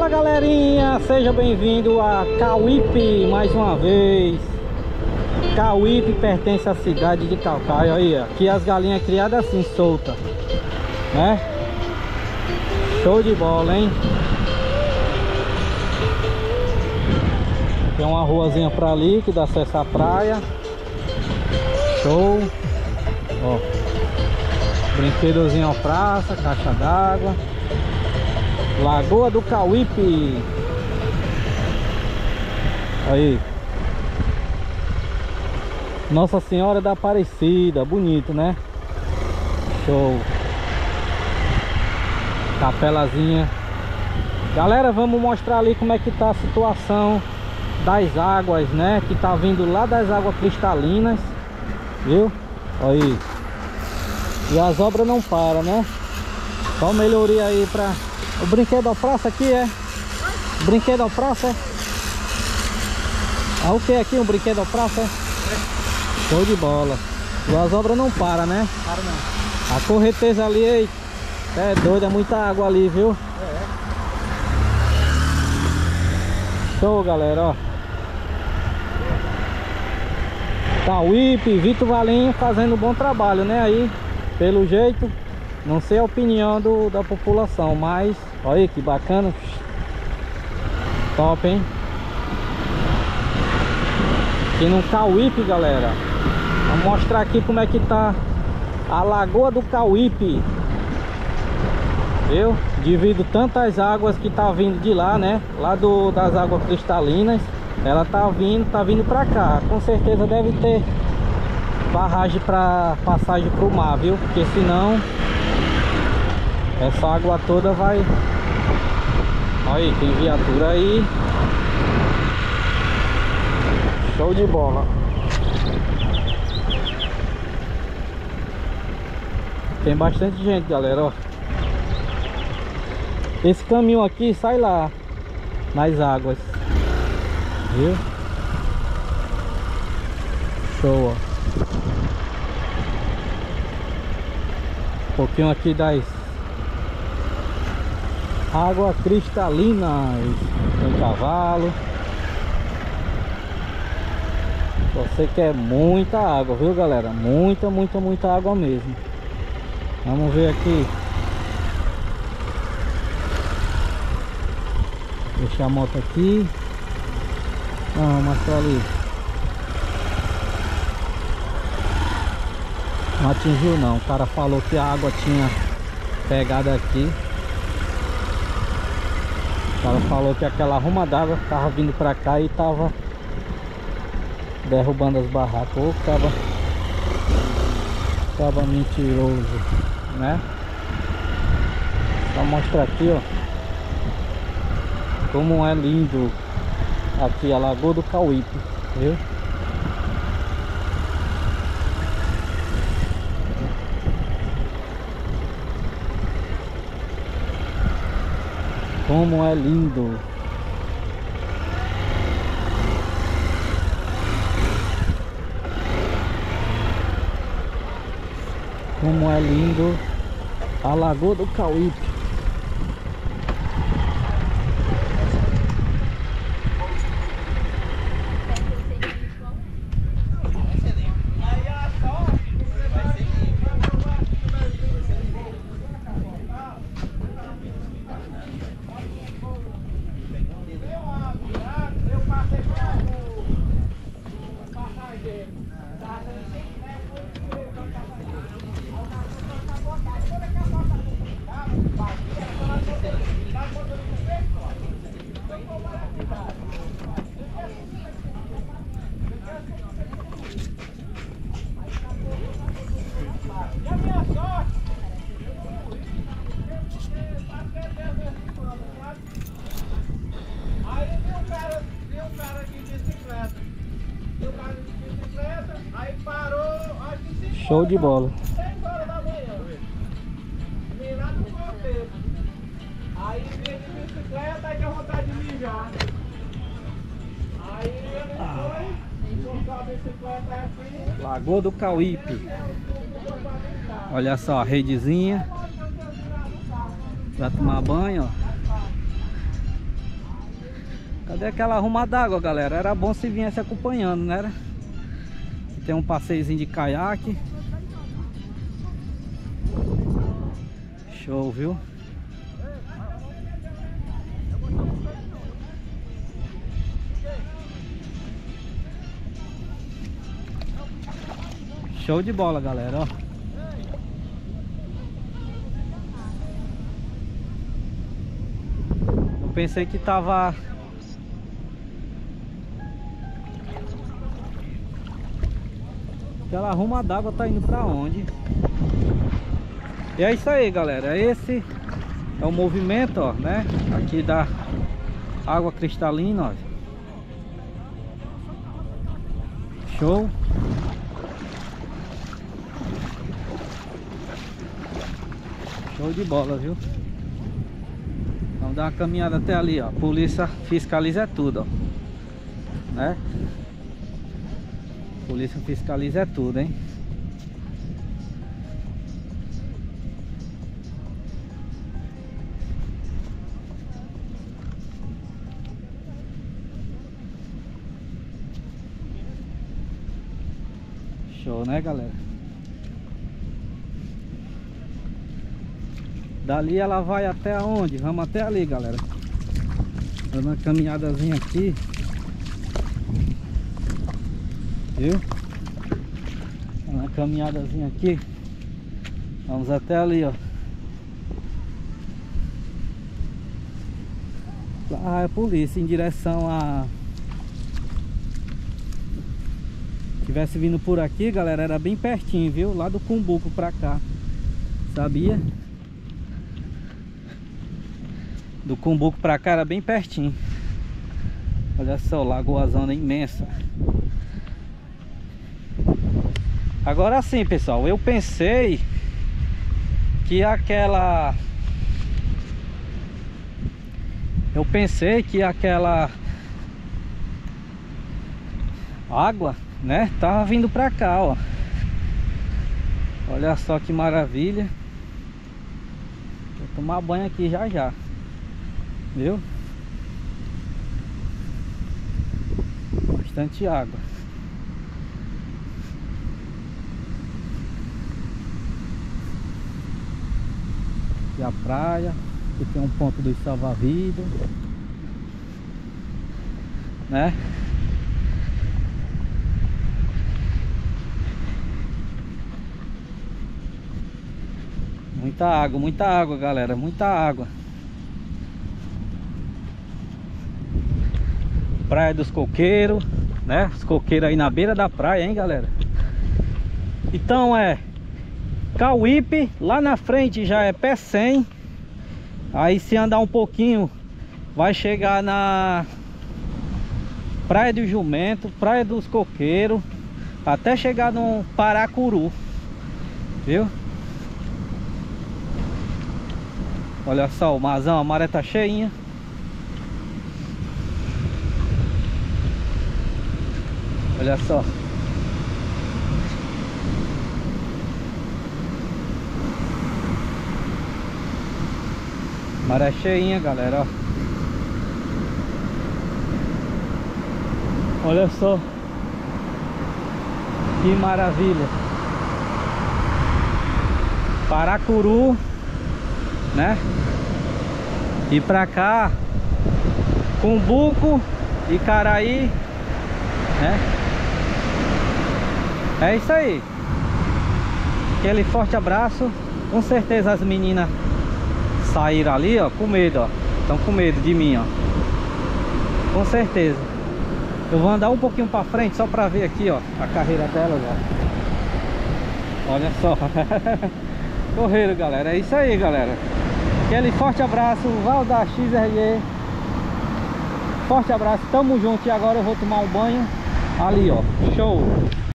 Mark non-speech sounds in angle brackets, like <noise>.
Fala galerinha, seja bem-vindo a Cauípe mais uma vez. Cauípe pertence à cidade de Calcaia. Aí, aqui as galinhas criadas assim, solta Né? Show de bola, hein? Tem uma ruazinha pra ali que dá acesso à praia. Show. Ó Brinquedozinho à praça, caixa d'água Lagoa do Cauípe Aí Nossa Senhora da Aparecida Bonito, né? Show Capelazinha Galera, vamos mostrar ali como é que tá a situação Das águas, né? Que tá vindo lá das águas cristalinas Viu? Aí E as obras não param, né? Só melhoria aí pra o brinquedo da praça aqui é? O brinquedo da praça é? Ah, o que é aqui? Um brinquedo da praça é? Show de bola. E as obras não param, né? Para não. A correnteza ali, ei, é doido, é muita água ali, viu? É. Show, galera, ó. Tauípe, Vitor Valinho fazendo um bom trabalho, né? Aí, pelo jeito, não sei a opinião do, da população, mas olha que bacana. Top, hein? Aqui no Cauípe, galera. Vou mostrar aqui como é que tá a Lagoa do Cauípe. Viu? Devido tantas águas que tá vindo de lá, né? Lá do, das águas cristalinas. Ela tá vindo, tá vindo pra cá. Com certeza deve ter barragem para passagem pro mar, viu? Porque senão essa água toda vai. Aí, tem viatura aí. Show de bola. Tem bastante gente, galera, ó. Esse caminho aqui sai lá Nas águas. Viu? Show, ó. Um pouquinho aqui das Água cristalina Tem cavalo. Você quer muita água, viu galera? Muita, muita, muita água mesmo. Vamos ver aqui. Deixar a moto aqui. Vamos mostrar ali. Não atingiu não. O cara falou que a água tinha pegado aqui o cara falou que aquela arruma d'água tava vindo pra cá e tava derrubando as barracas. Ô, tava, tava mentiroso, né? Só mostrar aqui, ó. Como é lindo aqui a Lagoa do Cauípe, viu? Como é lindo. Como é lindo A Lagoa do Cauípe Show de bola. Lagoa do Cauípe. Olha só a redezinha. Pra tomar banho, ó. Cadê aquela arruma d'água, galera? Era bom se viesse acompanhando, né? Tem um passeiozinho de caiaque. Show, viu? Show de bola, galera, ó. Eu pensei que tava Aquela arruma d'água tá indo pra onde? E é isso aí, galera. Esse é o movimento, ó, né? Aqui da água cristalina, ó. Show. Show de bola, viu? Vamos dar uma caminhada até ali, ó. A polícia fiscaliza tudo, ó. Né? polícia fiscaliza tudo, hein? Show, né, galera? Dali ela vai até onde? Vamos até ali, galera. Dando uma caminhadazinha aqui. Viu? Uma caminhadazinha aqui. Vamos até ali, ó. Lá é polícia em direção a... Tivesse vindo por aqui, galera, era bem pertinho, viu? Lá do Cumbuco pra cá. Sabia? Do Cumbuco pra cá era bem pertinho. Olha só, lagoazona imensa. Agora sim, pessoal, eu pensei que aquela eu pensei que aquela água, né, tava vindo pra cá, ó. Olha só que maravilha. Vou tomar banho aqui já já. Viu? Bastante água. Aqui a praia. Aqui tem um ponto dos salva-vidas. Né? Muita água, muita água, galera. Muita água. Praia dos Coqueiros, né? Os coqueiros aí na beira da praia, hein, galera? Então é Cauípe, lá na frente já é pé 100 Aí se andar um pouquinho Vai chegar na Praia do Jumento Praia dos Coqueiros Até chegar no Paracuru Viu? Olha só, o mazão, a maré tá cheinha Olha só Maré cheinha, galera, ó. Olha só. Que maravilha. Paracuru, né? E pra cá, Cumbuco e Caraí, né? É isso aí. Aquele forte abraço. Com certeza as meninas saíram ali, ó, com medo, ó. Estão com medo de mim, ó. Com certeza. Eu vou andar um pouquinho pra frente só pra ver aqui, ó, a carreira delas, ó. Olha só. <laughs> Correram, galera. É isso aí, galera. Aquele forte abraço, Val da XRE. Forte abraço, tamo junto. E agora eu vou tomar um banho ali, ó. Show.